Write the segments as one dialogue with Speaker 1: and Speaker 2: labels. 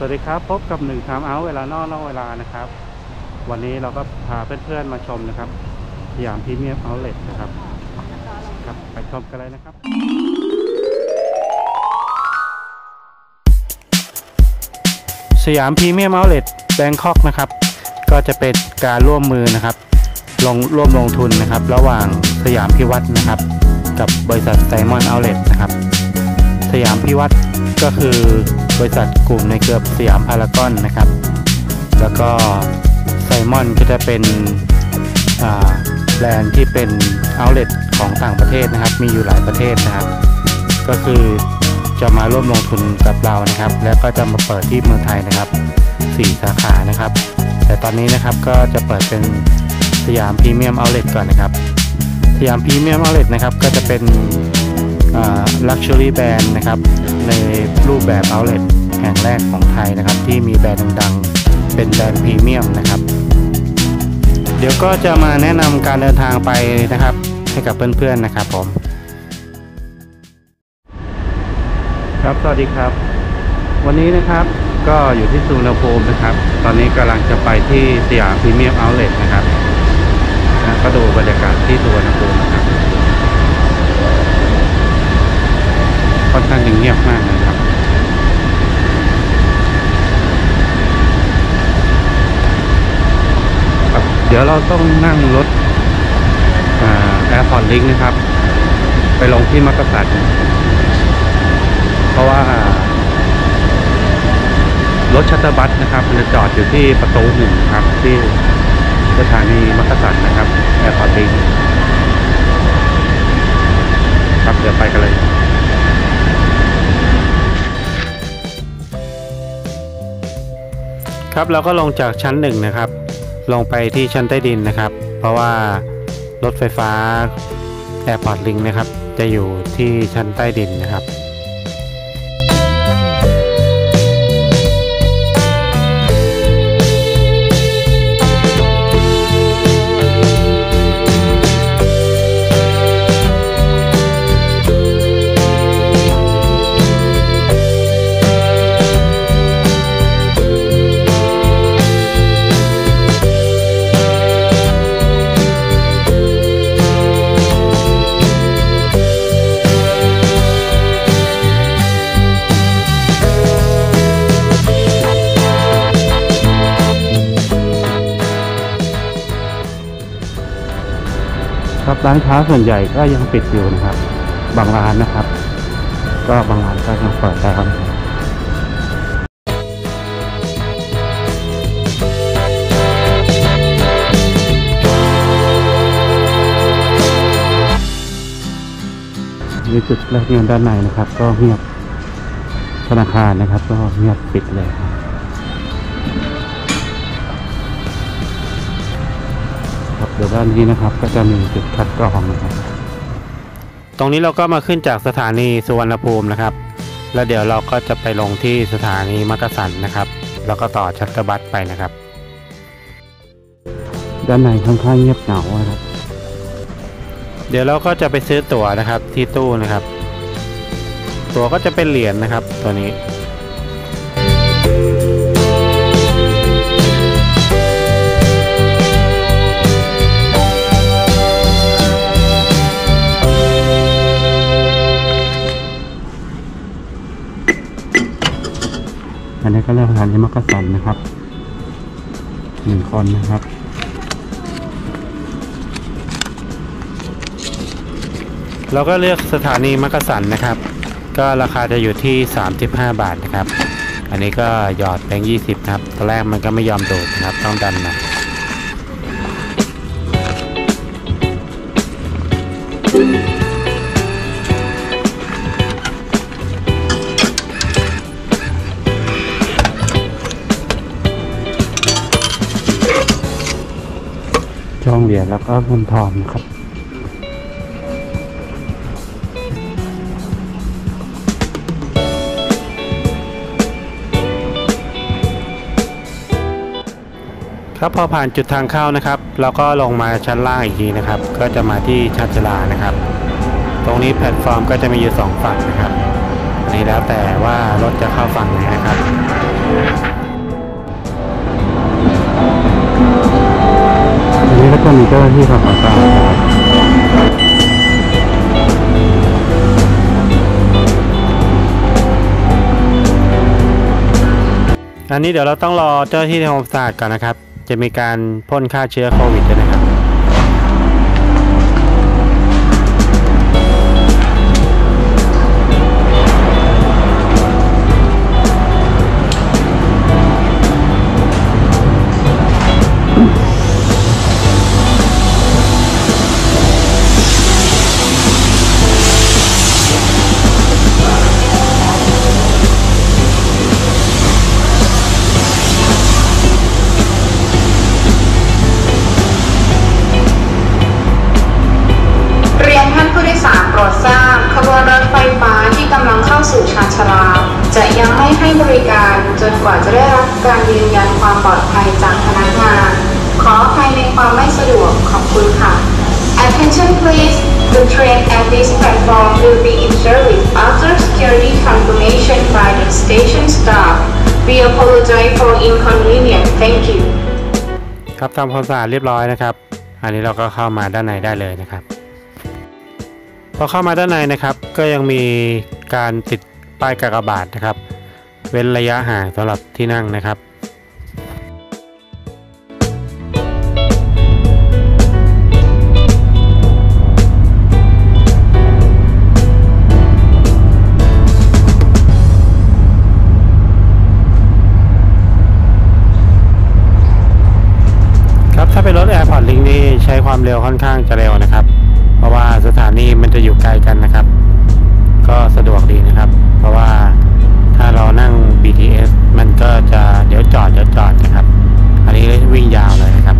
Speaker 1: สวัสดีครับ พบกับหนึ่งทามเอาเวลานอกนอกเวลานะครับ วันนี้เราก็พาเพื่อนๆมาชมนะครับสยามพรีเมียมเอาเล t นะครับครับ ไปชมกันเลยนะครับสยามพรีเมียมเอาเล t แบงคอกนะครับ ก็จะเป็นการร่วมมือนะครับ ลงร่วมลงทุนนะครับ ระหว่างสยามพิวัตรนะครับ กับบริษัทไซมอนเอาเล t นะครับ สยามพิวัตรก็คือ บริษัทกลุ่มในเครือสยามพารากอนนะครับ แล้วก็ไซมอนก็จะเป็นแบรนด์ที่เป็นเอาเล t ของต่างประเทศนะครับ มีอยู่หลายประเทศนะครับ ก็คือจะมาร่วมลงทุนกับเรานะครับ แล้วก็จะมาเปิดที่เมืองไทยนะครับ 4 สาขานะครับ แต่ตอนนี้นะครับก็จะเปิดเป็นสยามพรีเมียมเอาเล t ก่อนนะครับ Siam Premium Outlet นะครับก็จะเป็น luxury brand นะครับในรูปแบบ outlet แห่งแรกของไทยนะครับ ที่มีแบรนด์ดังๆ เป็นแบรนด์พรีเมียมนะครับ เดี๋ยวก็จะมาแนะนำการเดินทางไปนะครับ ให้กับเพื่อนๆนะครับผม ครับสวัสดีครับ วันนี้นะครับก็อยู่ที่สุวรรณภูมินะครับ ตอนนี้กำลังจะไปที่ Siam Premium Outlet นะครับนะก็ดูบรรยากาศที่สุวรรณภูมินะครับ ค่อนข้างจะเงียบมากนะครับครับ เดี๋ยวเราต้องนั่งรถ Airport Link นะครับ ไปลงที่มักกะสันเพราะว่ารถ shuttle bus นะครับมันจะจอดอยู่ที่ประตูหนึ่งครับที่สถานีมักกะสันนะครับ ครับเราก็ลงจากชั้นหนึ่งนะครับ ลงไปที่ชั้นใต้ดินนะครับ เพราะว่ารถไฟฟ้า Airport Link นะครับ จะอยู่ที่ชั้นใต้ดินนะครับ ร้านค้าส่วนใหญ่ก็ยังปิดอยู่นะครับ บางร้านนะครับ ก็บางร้านก็ยังเปิดแล้วนะครับนี่จุดแรกเงินด้านในนะครับ ก็เงียบธนาคารนะครับ ก็เงียบปิดเลยครับ เดี๋ยวด้านนี้นะครับก็จะมีจุดคัดกรองนะครับ ตรงนี้เราก็มาขึ้นจากสถานีสุวรรณภูมินะครับ แล้วเดี๋ยวเราก็จะไปลงที่สถานีมักกะสันนะครับ แล้วก็ต่อชัตเตอร์บัสไปนะครับ ด้านในค่อนข้างเงียบเหงาครับ เดี๋ยวเราก็จะไปซื้อตั๋วนะครับที่ตู้นะครับ ตั๋วก็จะเป็นเหรียญนะครับ ตัวนี้ อันนี้ก็เลือกทานที่มักกะสันนะครับหนึ่งคนนะครับเราก็เลือกสถานีมักกะสันนะครับ ก็ราคาจะอยู่ที่ 35 บาทนะครับ อันนี้ก็หยอดแบงค์20นะครับตอนแรกมันก็ไม่ยอมโดดนะครับ ต้องดันมา เหรียญแล้วก็เงินทอนนะครับครับพอผ่านจุดทางเข้านะครับเราก็ลงมาชั้นล่างอีกทีนะครับ ก็จะมาที่ชาชลานะครับ ตรงนี้แพลตฟอร์มก็จะมีอยู่สองฝั่งนะครับ อันนี้แล้วแต่ว่ารถจะเข้าฝั่งไหนนะครับ ก็จะมีเจ้าหน้าที่ทำความสะอาดนะครับอันนี้เดี๋ยวเราต้องรอเจ้าหน้าที่ทำความสะอาดก่อนนะครับ จะมีการพ่นฆ่าเชื้อโควิดด้วยนะครับ
Speaker 2: service after security confirmation by the station staff we apologize for inconvenience thank you
Speaker 1: ครับทำความสะอาดเรียบร้อยนะครับ อันนี้เราก็เข้ามาด้านในได้เลยนะครับ พอเข้ามาด้านในนะครับ ก็ยังมีการติดป้ายกากบาทนะครับ เว้นระยะห่างสำหรับที่นั่งนะครับครับ นี่ใช้ความเร็วค่อนข้างจะเร็วนะครับ เพราะว่าสถานีมันจะอยู่ไกลกันนะครับ ก็สะดวกดีนะครับ เพราะว่าถ้าเรานั่ง BTS มันก็จะเดี๋ยวจอดเดี๋ยวจอดนะครับ อันนี้วิ่งยาวเลยนะครับ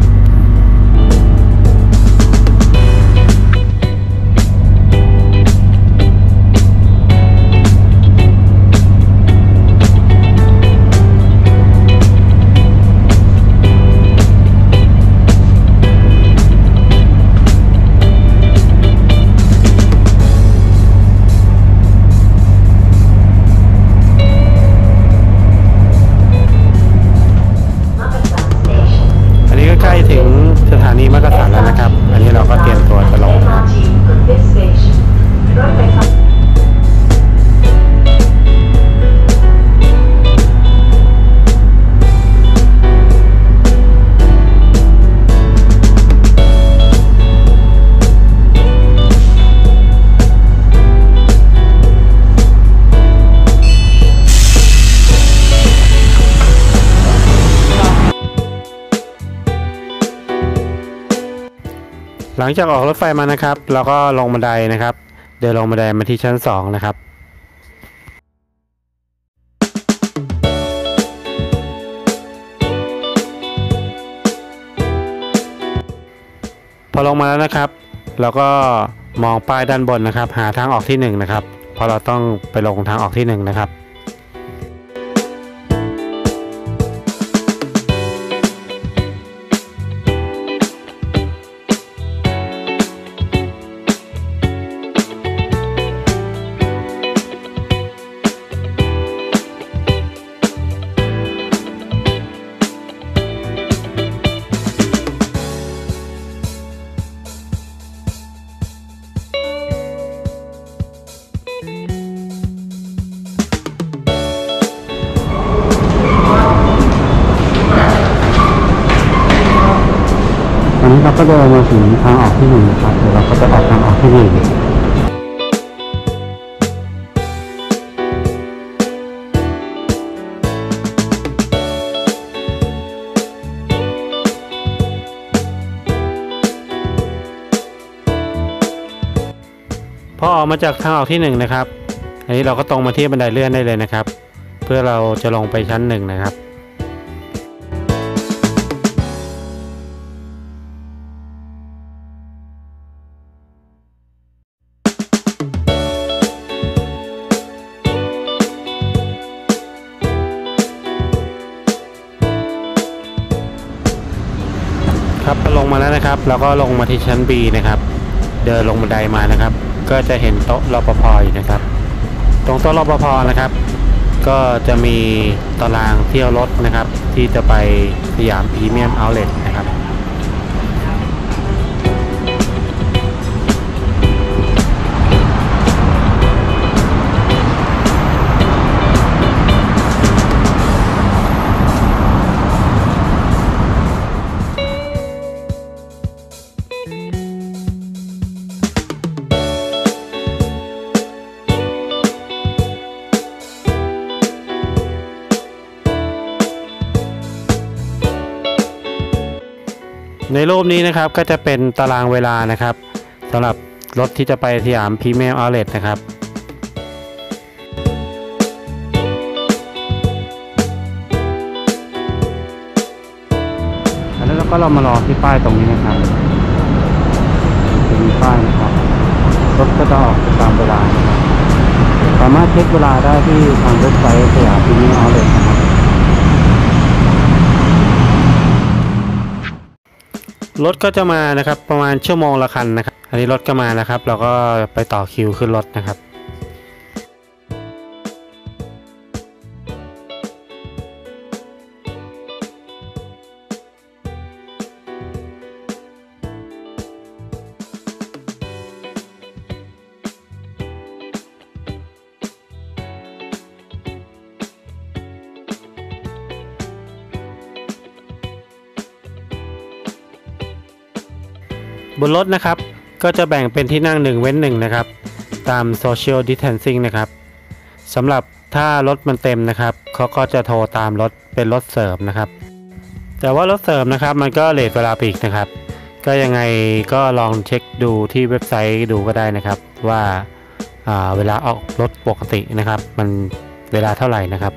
Speaker 1: หลังจากออกรถไฟมานะครับ เราก็ลงบันไดนะครับ เดินลงบันไดมาที่ชั้น 2 นะครับพอลงมาแล้วนะครับ เราก็มองป้ายด้านบนนะครับ หาทางออกที่1นะครับเพราะเราต้องไปลงทางออกที่1นะครับ พอออกมาจากทางออกที่หนึ่งนะครับ อันนี้เราก็ตรงมาที่บันไดเลื่อนได้เลยนะครับ เพื่อเราจะลงไปชั้นหนึ่งนะครับครับลงมาแล้วนะครับเราก็ลงมาที่ชั้น B นะครับ เดินลงบันไดมานะครับ ก็จะเห็นโต๊ะรปภอยู่นะครับ ตรงโต๊ะรปภนะครับ ก็จะมีตารางเที่ยวรถนะครับ ที่จะไปสยามพรีเมียมเอาท์เลต ในรูปนี้นะครับก็จะเป็นตารางเวลานะครับสำหรับรถที่จะไปสยามพรีเมียมอาท์เลทนะครับแล้วเราก็เรามารอที่ป้ายตรงนี้นะครับจะมีป้ายนะครับรถก็จะออกตามเวลานะครับสามารถเช็คเวลาได้ที่ทางเว็บไซต์สยามพรีเมียมอาท์เลทนะครับ รถก็จะมานะครับประมาณชั่วโมงละคันนะครับ อันนี้รถก็มานะครับ เราก็ไปต่อคิวขึ้นรถนะครับ นรถนะครับ ก็จะแบ่งเป็นที่นั่งหนึ่งเว้นหนึ่งนะครับ ตาม social distancing นะครับสำหรับถ้ารถมันเต็มนะครับเขาก็จะโทรตามรถเป็นรถเสริมนะครับ แต่ว่ารถเสริมนะครับ มันก็เลทเวลาไปอีกนะครับ ก็ยังไงก็ลองเช็คดูที่เว็บไซต์ดูก็ได้นะครับ ว่าอ่าเวลาออกรถปกตินะครับ มันเวลาเท่าไหร่นะครับ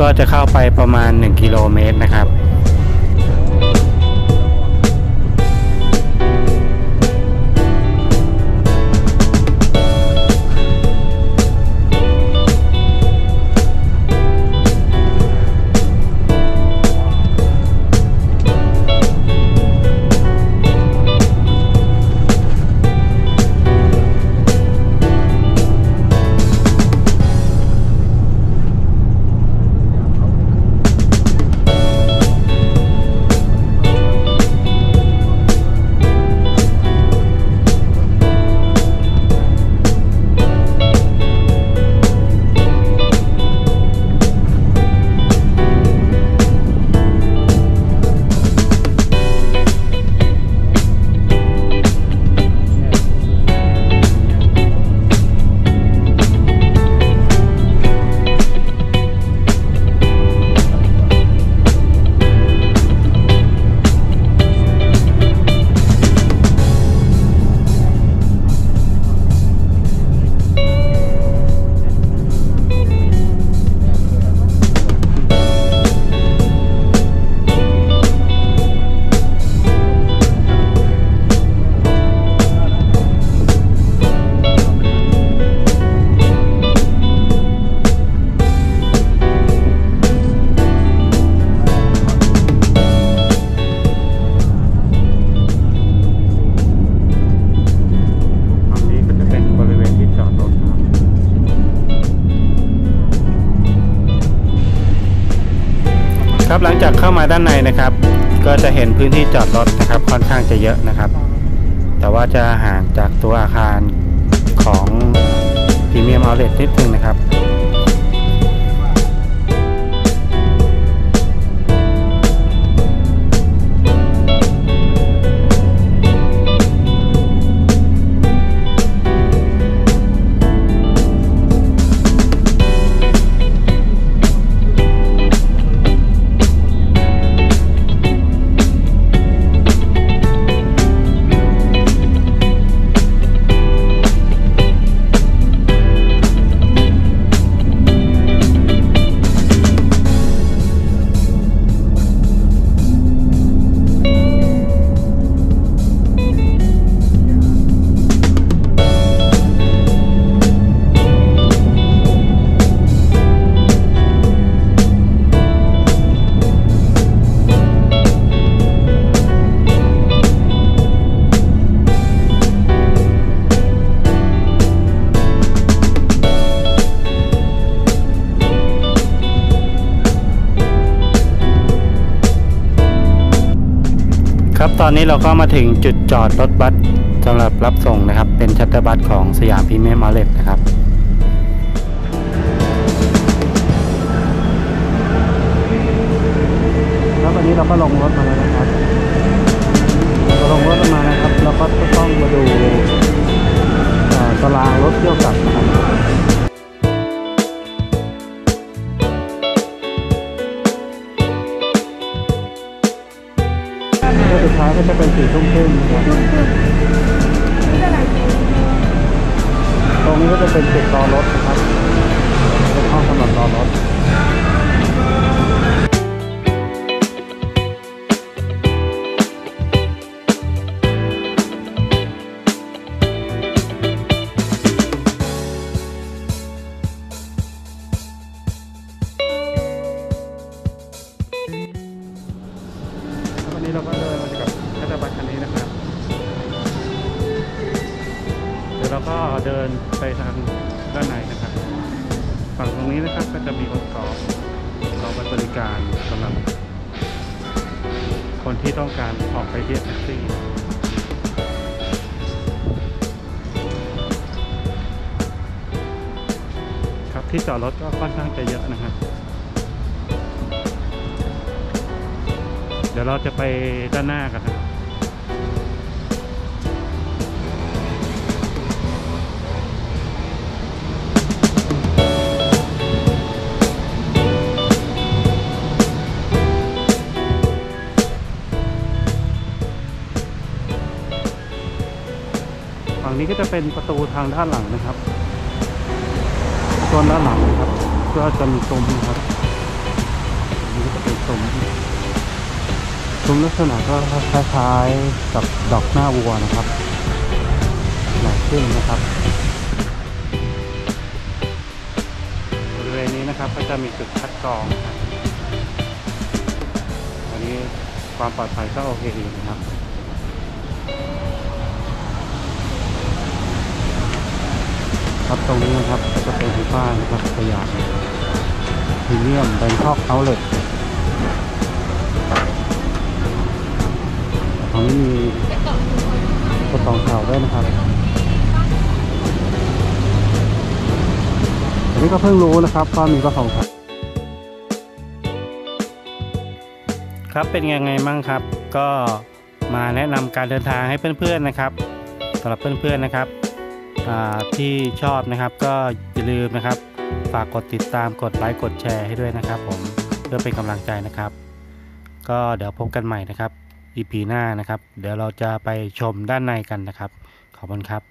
Speaker 1: ก็จะเข้าไปประมาณ 1 กิโลเมตรนะครับ ด้านในนะครับ ก็จะเห็นพื้นที่จอดรถนะครับ ค่อนข้างจะเยอะนะครับ แต่ว่าจะห่างจากตัวอาคารของพรีเมียมเอาเล t นิดนึงนะครับ ตอนนี้เราก็มาถึงจุดจอดรถบัสสำหรับรับส่งนะครับ เป็นชัตเตอร์บัสของสยามพิเมมาเล t นะครับแล้วตอนนี้เราก็ลงรถมาแล้วนะครับเรา นี้เราก็เดินมากับคัตเตอบัสคันนี้นะครับ เดี๋ยวเราก็เดินไปทางด้านในนะครับ ฝั่งตรงนี้นะครับก็จะมีรถกอล์ฟเราไปบริการสำหรับ คนที่ต้องการออกไปเรียกแท็กซี่ครับที่จอดรถก็ค่อนข้างจะเยอะนะครับ เดี๋ยวเราจะไปด้านหน้ากันนะครับฝั่งนี้ก็จะเป็นประตูทางด้านหลังนะครับส่วนด้านหลังนะครับ ก็จะมีซุ้มนะครับนนี้ก็จะเป็นซุ้ม ซุ้มลักษณะก็คล้ายๆกับดอกหน้าวัวนะครับหนาขึ้นนะครับบริเวณนี้นะครับก็จะมีจุดคัดกรองนะครับอันนี้ความปลอดภัยก็โอเคอยู่นะครับครับตรงนี้นะครับก็จะเป็นที่ป้ายนะครับสยามพรีเมียมแบงคอกเอาเล t ตรงนี้มีกระตองข่าวด้วยนะครับอันนี้ก็เพิ่งรู้นะครับว่ามีกระตองข่าวครับเป็นยังไงมั่งครับ ก็มาแนะนำการเดินทางให้เพื่อนๆนะครับสำหรับเพื่อนๆนะครับที่ชอบนะครับก็อย่าลืมนะครับ ฝากกดติดตามกดไลค์กดแชร์ให้ด้วยนะครับ ผมเพื่อเป็นกำลังใจนะครับ ก็เดี๋ยวพบกันใหม่นะครับ EP หน้านะครับ เดี๋ยวเราจะไปชมด้านในกันนะครับ ขอบคุณครับ